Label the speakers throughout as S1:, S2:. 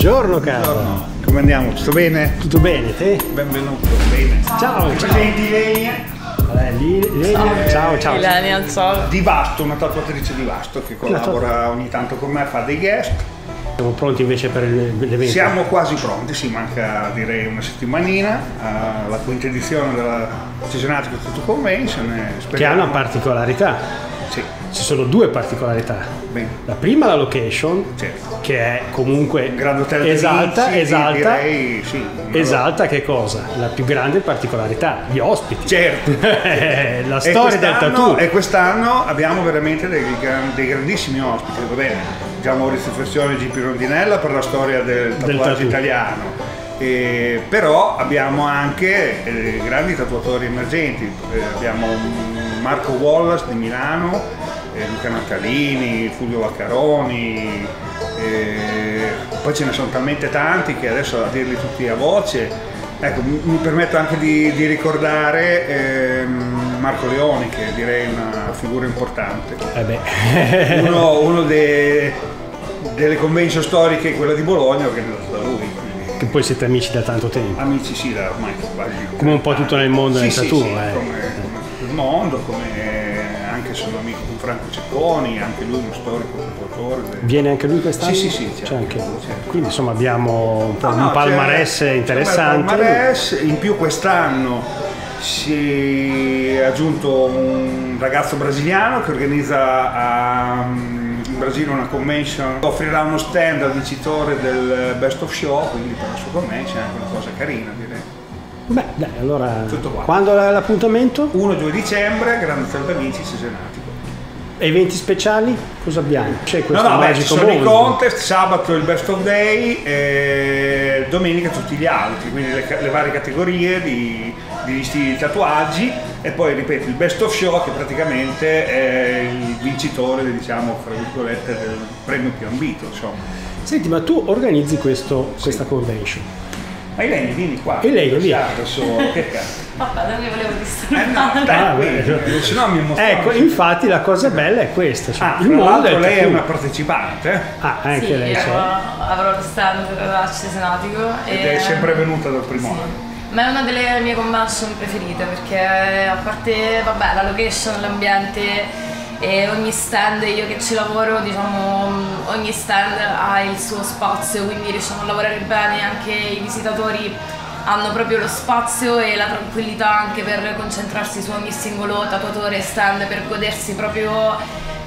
S1: Buongiorno caro.
S2: Buongiorno. Come andiamo? Tutto bene?
S1: Tutto bene, te?
S2: Benvenuto. Bene.
S1: Ciao, ciao.
S2: Presenti Lenia
S1: ciao, ciao.
S3: Ilenia, ciao.
S2: di Vasto, una tatuatrice di Vasto che collabora ogni tanto con me, fa dei guest.
S1: Siamo pronti invece per l'evento.
S2: Siamo quasi pronti, si manca direi una settimanina alla quinta edizione della Cesenatico Tattoo Convention.
S1: Che ha una particolarità.
S2: Sì,
S1: Ci sono due particolarità.
S2: bene,
S1: La prima la location,
S2: certo.
S1: che è comunque esalta,
S2: Vinci,
S1: esalta,
S2: direi, sì.
S1: esalta che cosa? La più grande particolarità, gli ospiti.
S2: Certo.
S1: la storia del tattoo.
S2: E quest'anno abbiamo veramente dei, dei grandissimi ospiti. Va bene, già Maurizio Fessione e GP Rondinella per la storia del tatuaggio
S1: tattoo.
S2: italiano. E- però abbiamo anche eh, grandi tatuatori emergenti. Eh, abbiamo Marco Wallace di Milano, eh, Luca Natalini, Fulvio Vaccaroni. eh, poi ce ne sono talmente tanti che adesso a dirli tutti a voce Ecco, mi, permetto anche di, di ricordare ehm, Marco Leoni, che direi una figura importante.
S1: Eh beh.
S2: Uno, uno de- delle convention storiche, quella di Bologna, organizzata da lui.
S1: che poi siete amici da tanto tempo.
S2: Amici sì, da ormai quasi
S1: Come un po' tutto nel mondo
S2: Sì,
S1: del
S2: sì,
S1: tattoo,
S2: sì,
S1: eh.
S2: come, mondo, come anche sono amico con Franco Cecconi, anche lui uno storico tatuatore.
S1: Viene anche lui quest'anno?
S2: Sì, sì, sì,
S1: C'è
S2: certo,
S1: anche.
S2: certo.
S1: Quindi insomma abbiamo un, po'
S2: No,
S1: un palmarès
S2: c'è- c'è
S1: interessante.
S2: un palmarès. in più quest'anno si è aggiunto un ragazzo brasiliano che organizza a- in Brasile una convention, offrirà uno stand al vincitore del Best of Show, quindi per la sua convention è anche una cosa carina direi.
S1: Beh, dai, allora
S2: Tutto qua.
S1: quando è l'appuntamento?
S2: 1-2 dicembre, Grande Hotel da Vinci, Cesenatico.
S1: Eventi speciali? Cosa abbiamo? C'è
S2: No,
S1: questo
S2: no, beh, ci sono i
S1: mondo.
S2: contest, sabato il best of day, e domenica tutti gli altri, quindi le, le varie categorie di, di stili di tatuaggi e poi ripeto il best of show che praticamente è il vincitore, diciamo, fra virgolette, del premio più ambito, insomma.
S1: Senti, ma tu organizzi questo- questa convention.
S2: Ma Eleni, vieni qua.
S1: E lei, via.
S2: da solo, che cazzo.
S3: Vabbè, non mi volevo
S2: Eh
S3: disturbare.
S2: no, dai,
S1: Ah,
S2: qui,
S1: beh.
S2: se no mi emoziona.
S1: Ecco, infatti la cosa bella è questa. cioè,
S2: Ah,
S1: il
S2: tra
S1: mondo
S2: l'altro
S1: del
S2: lei è una partecipante
S1: Ah, anche
S3: sì,
S1: lei
S3: io avrò lo stand a Cesenatico.
S2: ed
S3: e-
S2: è sempre venuta dal primo
S3: Sì.
S2: anno.
S3: Ma è una delle mie convention preferite perché a parte vabbè, la location, l'ambiente e ogni stand, io che ci lavoro, diciamo, ogni stand ha il suo spazio, quindi riusciamo a lavorare bene, anche i visitatori hanno proprio lo spazio e la tranquillità anche per concentrarsi su ogni singolo tatuatore e stand per godersi proprio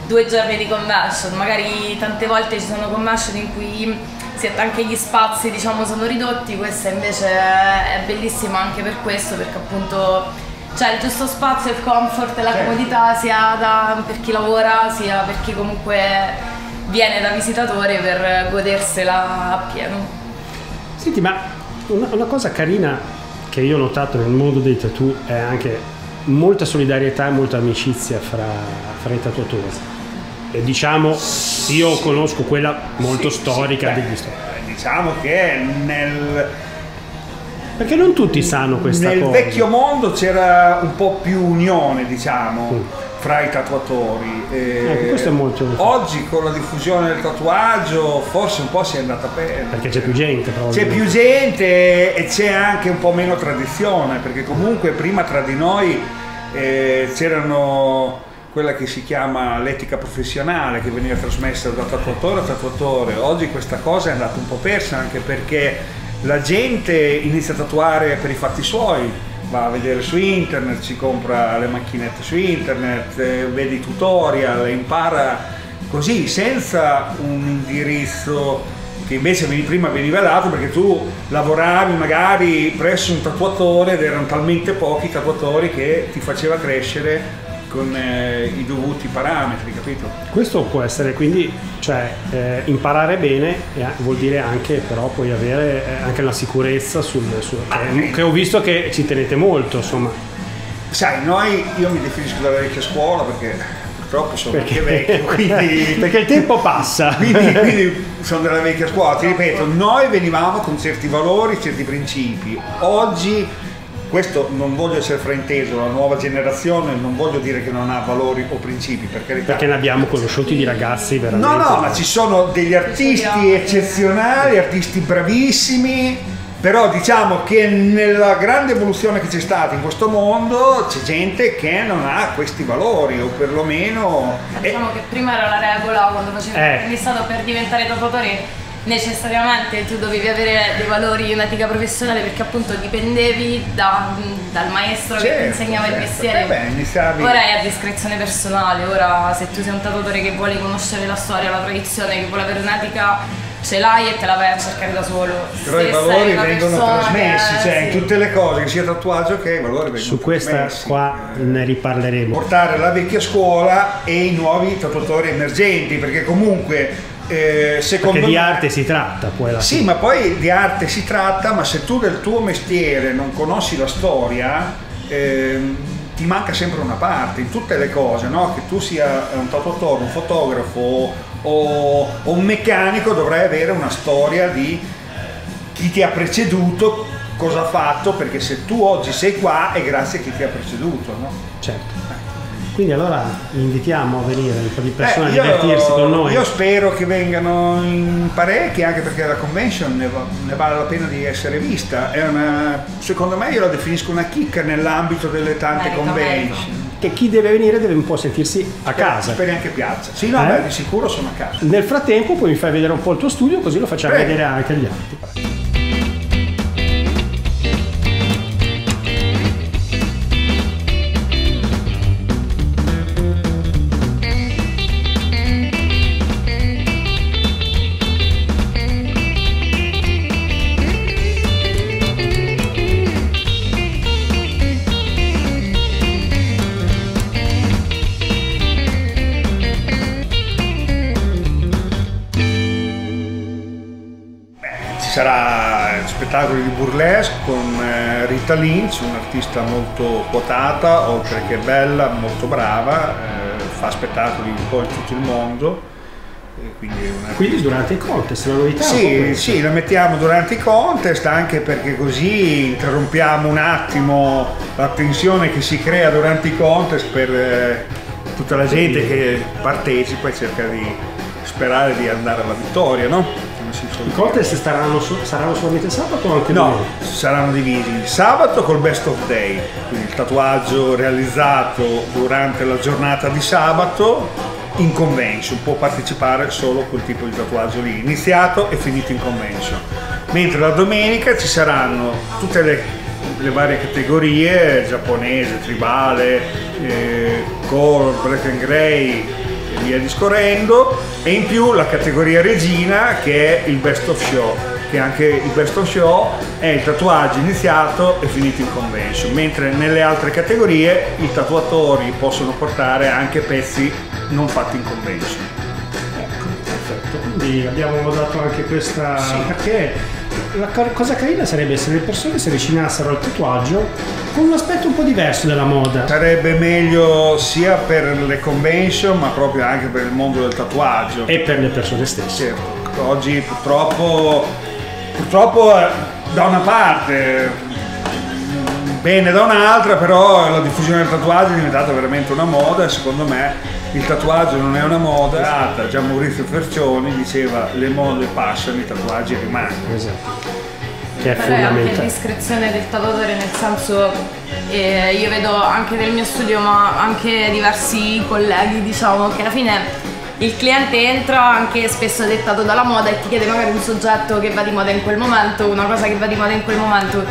S3: due giorni di convention. Magari tante volte ci sono convention in cui anche gli spazi diciamo sono ridotti, questa invece è bellissima anche per questo perché appunto c'è il giusto spazio, il comfort e la
S2: Certo.
S3: comodità sia da- per chi lavora sia per chi comunque viene da visitatore per godersela appieno.
S1: Senti, ma una, una cosa carina che io ho notato nel mondo dei tattoo è anche molta solidarietà e molta amicizia fra, fra i tatuatori. E diciamo, io conosco quella molto
S2: Sì,
S1: storica
S2: sì, beh,
S1: degli storici.
S2: Diciamo che nel,
S1: Perché non tutti sanno questa
S2: nel
S1: cosa.
S2: vecchio mondo c'era un po' più unione, diciamo,
S1: Mm.
S2: fra i tatuatori. E
S1: Ecco, questo è molto-
S2: Oggi con la diffusione del tatuaggio forse un po' si è andata perdere.
S1: Perché c'è più gente,
S2: C'è più gente e c'è anche un po' meno tradizione, perché comunque prima tra di noi eh, c'erano quella che si chiama l'etica professionale che veniva trasmessa da tatuatore a tatuatore. Oggi questa cosa è andata un po' persa anche perché la gente inizia a tatuare per i fatti suoi, va a vedere su internet, si compra le macchinette su internet, eh, vede i tutorial, impara così senza un indirizzo che invece prima veniva dato perché tu lavoravi magari presso un tatuatore ed erano talmente pochi i tatuatori che ti faceva crescere con eh, i dovuti parametri, capito?
S1: Questo può essere quindi, cioè, eh, imparare bene e a- vuol dire anche però poi avere eh, anche la sicurezza sul, sul- che, che ho visto che ci tenete molto, insomma.
S2: Sai, noi, io mi definisco della vecchia scuola perché purtroppo sono anche vecchio, quindi...
S1: perché il tempo passa.
S2: Quindi, quindi sono della vecchia scuola, ti ripeto, noi venivamo con certi valori, certi principi. Oggi questo non voglio essere frainteso, la nuova generazione non voglio dire che non ha valori o principi, per carità.
S1: Perché ne abbiamo conosciuti di ragazzi veramente.
S2: No, no, ma ci sono degli artisti eccezionali, artisti bravissimi, però diciamo che nella grande evoluzione che c'è stata in questo mondo c'è gente che non ha questi valori o perlomeno...
S3: Diciamo che prima era la regola quando facevi
S1: Eh.
S3: l'apprendistato per diventare tatuatore necessariamente tu dovevi avere dei valori di un'etica professionale perché appunto dipendevi da- dal maestro che ti
S2: Certo,
S3: insegnava il
S2: certo.
S3: mestiere.
S2: Eh beh, iniziavi-
S3: Ora è a discrezione personale, ora se tu sei un tatuatore che vuole conoscere la storia, la tradizione, che vuole avere un'etica, ce l'hai e te la vai a cercare da solo.
S2: Però
S3: Se
S2: i valori vengono
S3: persona
S2: trasmessi,
S3: che-
S2: cioè in tutte le cose, che sia tatuaggio che i valori vengono
S1: Su questa
S2: trasmessi.
S1: qua ne riparleremo.
S2: portare la vecchia scuola e i nuovi tatuatori emergenti, perché comunque eh, secondo
S1: Perché di arte si tratta poi alla
S2: Sì, ma poi di arte si tratta, ma se tu del tuo mestiere non conosci la storia, ehm, ti manca sempre una parte in tutte le cose, no? Che tu sia un tatuatore, un fotografo o, o un meccanico, dovrai avere una storia di chi ti ha preceduto, cosa ha fatto, perché se tu oggi sei qua è grazie a chi ti ha preceduto, no?
S1: Certo. Quindi allora invitiamo a venire un po' di persone
S2: Eh,
S1: a divertirsi con noi.
S2: Io spero che vengano in parecchi, anche perché la convention ne, va- ne vale la pena di essere vista. È una, secondo me io la definisco una chicca nell'ambito delle tante
S3: Merito,
S2: convention.
S1: Che chi deve venire deve un po' sentirsi a casa.
S2: Speri anche piazza. Sì, no,
S1: Eh?
S2: beh, di sicuro sono a casa.
S1: Nel frattempo poi mi fai vedere un po' il tuo studio così lo facciamo
S2: Prego.
S1: vedere anche agli altri.
S2: Spettacoli di burlesque con eh, Rita Lynch, un'artista molto quotata, oltre che bella, molto brava, eh, fa spettacoli un po' in tutto il mondo. quindi
S1: Quindi durante i contest, la novità
S2: Sì, sì, la mettiamo durante i contest anche perché così interrompiamo un attimo la tensione che si crea durante i contest per eh, tutta la gente che partecipa e cerca di sperare di andare alla vittoria, no? Come si suol
S1: I contest saranno, saranno solamente sabato o anche
S2: No,
S1: domenica?
S2: saranno divisi sabato col best of day, quindi il tatuaggio realizzato durante la giornata di sabato in convention, può partecipare solo quel tipo di tatuaggio lì, iniziato e finito in convention. Mentre la domenica ci saranno tutte le, le varie categorie, giapponese, tribale, eh, core, black and grey, via discorrendo. E in più la categoria regina che è il best of show che anche il best of show è il tatuaggio iniziato e finito in convention. Mentre nelle altre categorie i tatuatori possono portare anche pezzi non fatti in convention.
S1: Ecco, perfetto. Quindi abbiamo dato anche questa... Perché la cosa carina sarebbe se le persone si avvicinassero al tatuaggio con un aspetto un po' diverso della moda.
S2: sarebbe meglio sia per le convention ma proprio anche per il mondo del tatuaggio
S1: E per le persone stesse.
S2: Certo, oggi purtroppo, purtroppo eh, da una parte bene da un'altra, però la diffusione del tatuaggio è diventata veramente una moda e secondo me il tatuaggio non è una moda. Già Maurizio Fercioni diceva le mode passano, i tatuaggi rimangono.
S1: Esatto. Che è
S3: Però è anche discrezione del tatuatore, nel senso eh, io vedo anche nel mio studio, ma anche diversi colleghi, diciamo, che alla fine il cliente entra anche spesso dettato dalla moda e ti chiede magari un soggetto che va di moda in quel momento, una cosa che va di moda in quel momento.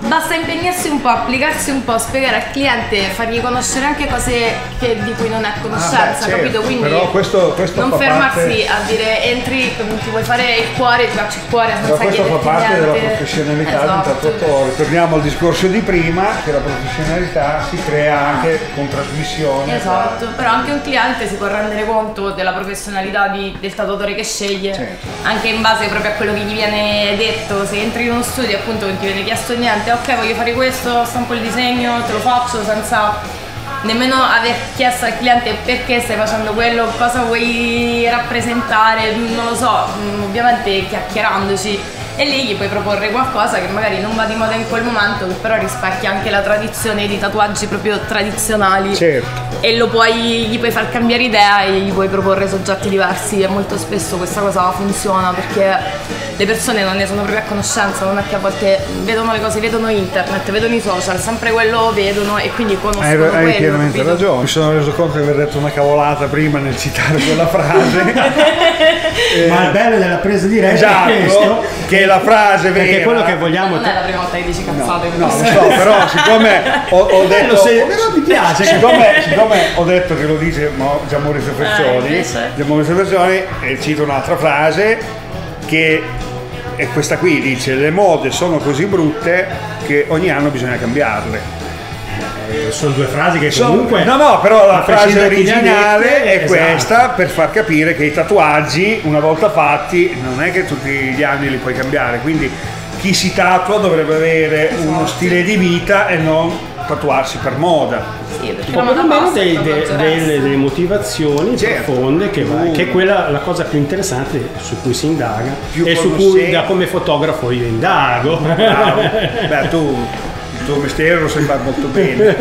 S3: Basta impegnarsi un po', applicarsi un po', spiegare al cliente, fargli conoscere anche cose che- di cui non è a conoscenza,
S2: Ah, beh, certo,
S3: capito? Quindi
S2: però questo- questo
S3: non fermarsi
S2: parte-
S3: a dire entri, ti vuoi fare il cuore, ti faccio il cuore senza
S2: Però questo fa parte della
S3: niente.
S2: professionalità
S3: Esatto.
S2: di un tatuatore. Torniamo al discorso di prima, che la professionalità si crea anche con trasmissione.
S3: Esatto, però anche un cliente si può rendere conto della professionalità di- del tatuatore che sceglie,
S2: Certo.
S3: anche in base proprio a quello che gli viene detto. Se entri in uno studio appunto non ti viene chiesto niente, ok voglio fare questo, stampo il disegno, te lo faccio senza nemmeno aver chiesto al cliente perché stai facendo quello, cosa vuoi rappresentare, non lo so, mm, ovviamente chiacchierandoci e lì gli puoi proporre qualcosa che magari non va di moda in quel momento, che però rispecchia anche la tradizione di tatuaggi proprio tradizionali.
S2: Certo.
S3: E lo puoi, gli puoi far cambiare idea e gli puoi proporre soggetti diversi e molto spesso questa cosa funziona perché le persone non ne sono proprio a conoscenza, non è che a volte vedono le cose, vedono internet, vedono i social, sempre quello vedono e quindi conoscono
S2: Hai, hai
S3: quello,
S2: pienamente
S3: capito?
S2: ragione. Mi sono reso conto di aver detto una cavolata prima nel citare quella frase.
S1: Ma il bello della presa diretta
S2: esatto,
S1: è questo.
S2: che la frase vera.
S1: Perché quello che vogliamo.
S3: Non è la prima volta che dici cazzate.
S2: No, lo so, però siccome ho, ho detto.
S1: Sei- però mi piace.
S2: Siccome, siccome ho detto che lo dice Gian Maurizio Ferzioni,
S3: invece?
S2: Gian Maurizio Ferzioni, e cito un'altra frase che è questa qui, dice le mode sono così brutte che ogni anno bisogna cambiarle.
S1: Eh, Sono due frasi che
S2: Sono-
S1: comunque.
S2: no, no, però la frase originale è
S1: esatto.
S2: questa per far capire che i tatuaggi, una volta fatti, non è che tutti gli anni li puoi cambiare. Quindi chi si tatua dovrebbe avere uno stile di vita e non tatuarsi per moda.
S3: Sì, perché
S1: O
S3: la moda
S1: perlomeno
S3: passa,
S1: dei- de- delle, delle motivazioni
S2: Certo.
S1: profonde che, va-
S2: Uh.
S1: che è quella la cosa più interessante su cui si indaga
S2: Più
S1: e su cui da come fotografo io indago
S2: Bravo. Beh, tu il tuo mestiere lo sai fare molto bene.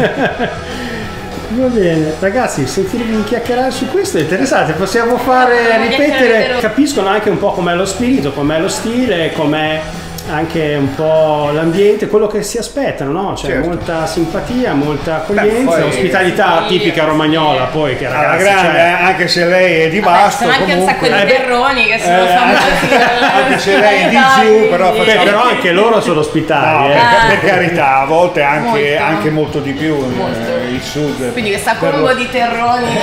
S1: Va bene, ragazzi, sentirvi chiacchierare su questo è interessante, possiamo fare, ripetere, capiscono anche un po' com'è lo spirito, com'è lo stile, com'è anche un po' l'ambiente, quello che si aspettano, no? C'è
S2: Certo.
S1: molta simpatia, molta accoglienza,
S2: poi-
S1: ospitalità
S3: Sì,
S1: tipica
S3: sì.
S1: romagnola, poi che
S2: Alla
S1: ragazzi,
S2: grande,
S1: cioè,
S2: eh, anche se lei è di
S3: Vabbè,
S2: Vasto,
S3: sono anche un sacco
S2: comunque.
S3: di
S1: Eh, beh,
S3: terroni che sono
S2: eh,
S3: famosi.
S2: anche se lei è di giù, però
S1: Beh, però anche loro sono
S2: No,
S1: ospitali, eh.
S2: per,
S3: Ah.
S2: per carità, a volte anche
S3: Molto.
S2: anche molto di più eh,
S3: Molto.
S2: il sud.
S3: Quindi questa combo
S2: lo-
S3: di terroni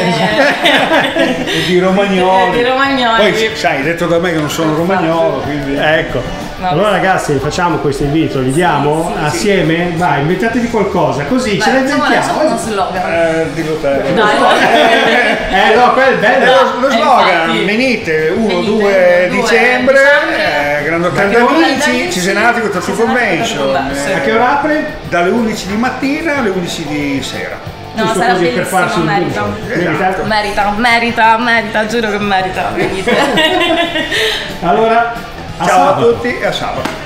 S2: e di romagnoli.
S3: Di romagnoli.
S2: Poi sai, detto da me che non sono romagnolo, quindi
S1: Ecco.
S3: No,
S1: allora ragazzi facciamo questo invito, li diamo
S3: sì, sì.
S1: assieme? Vai, inventatevi qualcosa, così ce la
S3: Beh, facciamo uno
S1: inventiamo.
S3: slogan.
S2: eh, dillo te.
S3: Dai.
S1: Eh no, quello è
S2: Eh,
S1: bello.
S2: lo, lo
S3: Eh,
S2: slogan,
S3: infatti.
S2: venite 1-2
S3: Venite,
S2: dicembre,
S3: uno, due dicembre.
S2: eh, Grande
S1: Perché
S2: Ottanta
S1: voi-
S2: Amici, Cisenatico Tattoo Convention,
S3: Tattoo Convention.
S1: A
S2: eh,
S1: che ora apre?
S2: dalle 11 di mattina alle 11 di sera.
S3: No, sarà
S1: così per farsi un
S3: merita.
S2: Esatto.
S1: Merita?
S3: Merita, merita, merita, giuro che merita. venite.
S1: Allora, a
S2: Ciao a
S1: sabato.
S2: tutti e a sabato.